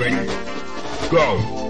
ready? Go!